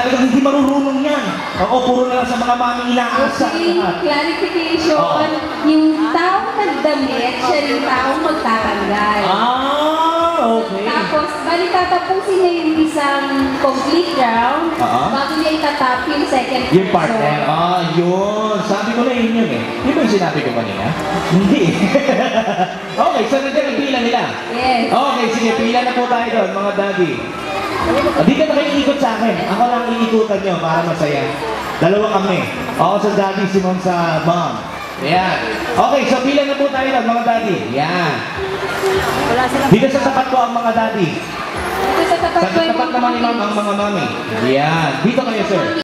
talagang hindi marurunong yan. Oo, puro na lang sa mga mami inaasa. Okay, clarification. Oo. Yung taong nagdamit, siya rin taong magtatanggal. Ah, okay. Tapos, bali tatapusin niya yung isang complete round Oo. bago niya itatap yung second Yung partner. person. Ah, yun. Sabi ko na yun yun eh. Di ba yung sinabi ko kanina? Hindi. okay, so nandiyan ang pila nila. Yes. Okay, sige, pila na po tayo doon, mga daddy. Ah, Di ka na akin. Ako lang iikutan nyo para masaya. Dalawa kami. Ako sa daddy, si mom sa mom. Ayan. Okay, so pila na po tayo doon, mga daddy. Yan. Dito sa tapat ko ang mga daddy. Ito sa tapat ko tapat naman ni ma'am ang mga mami. Yan. Dito kayo, sir.